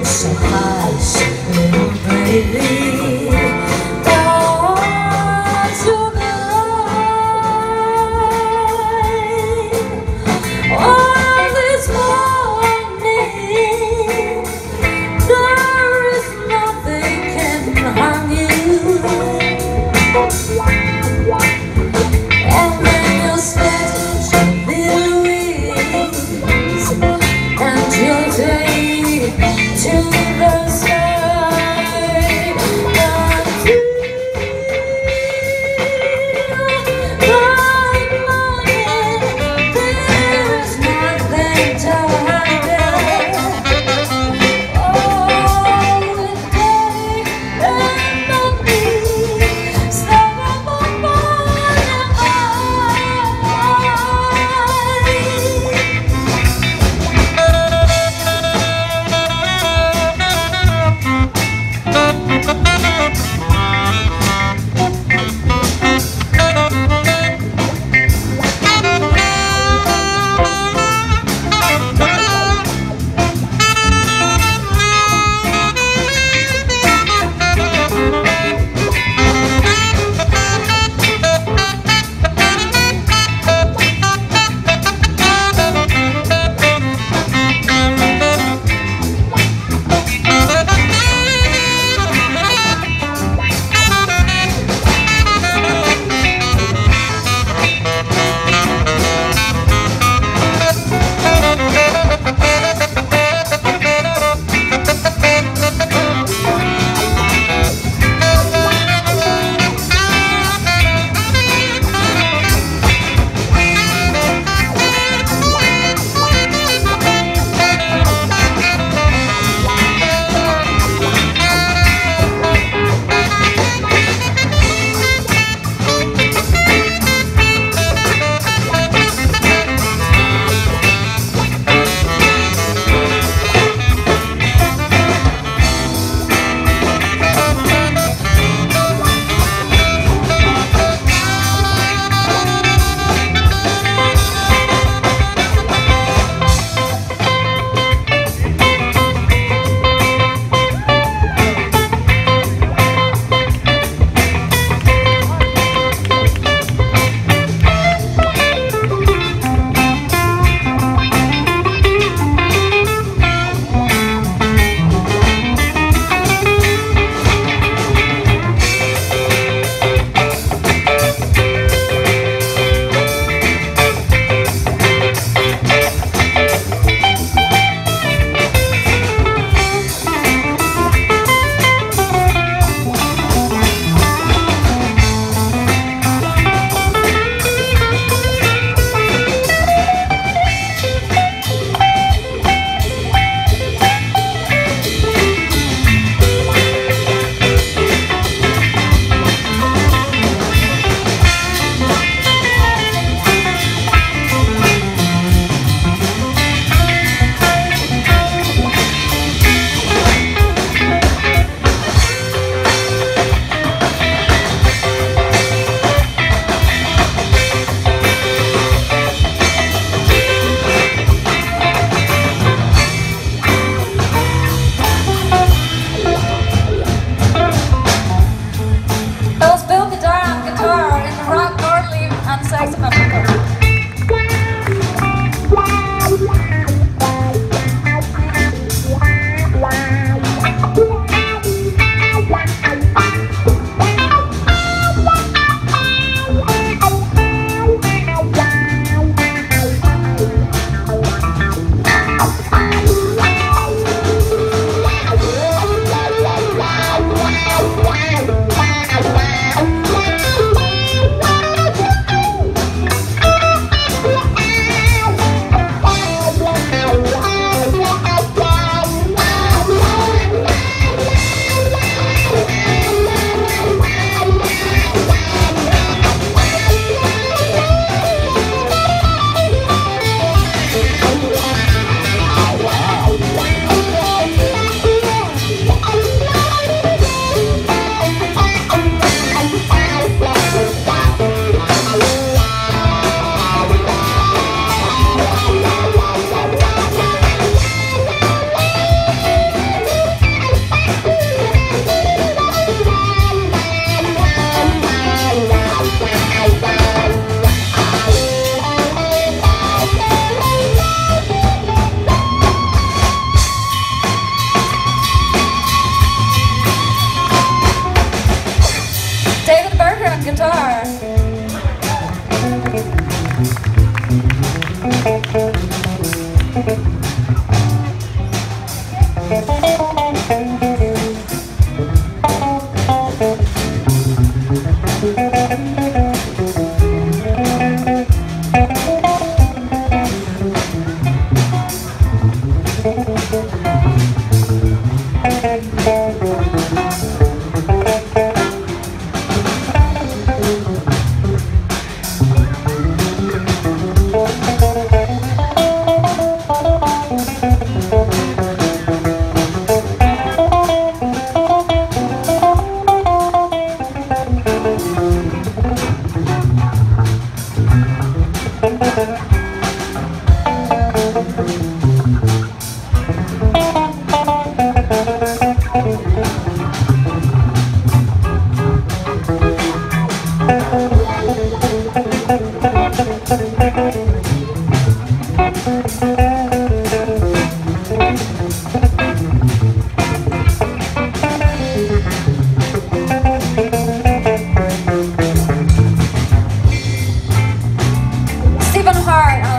So high, so little baby background guitar. Alright.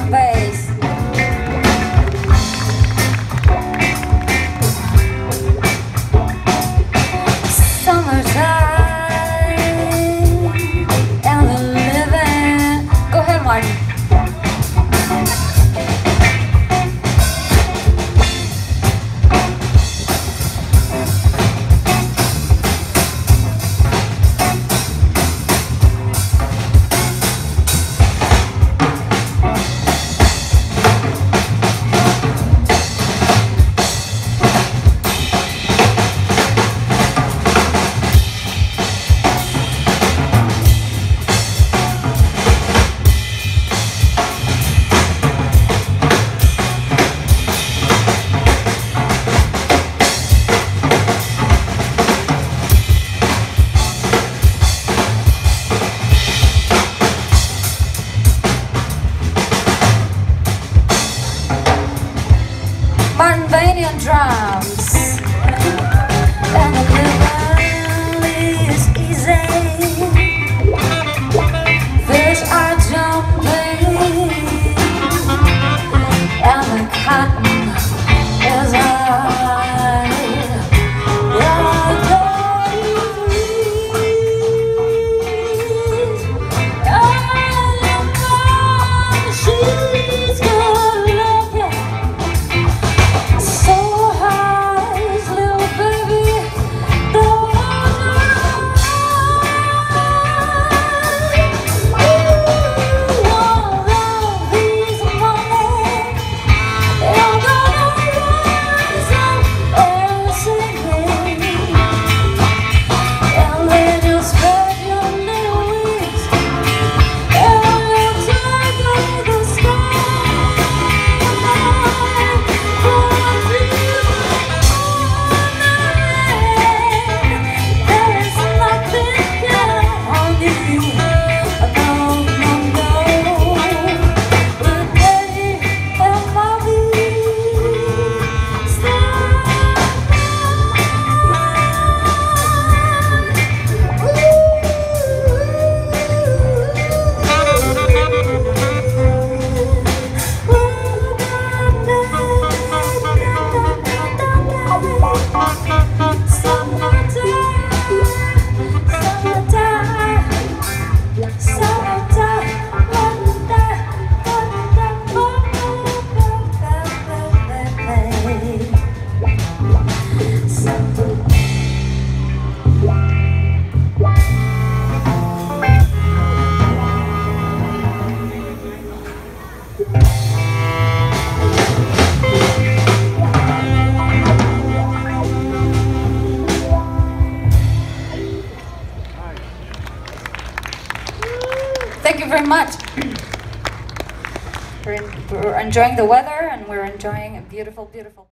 on drums. we're enjoying the weather and we're enjoying a beautiful, beautiful.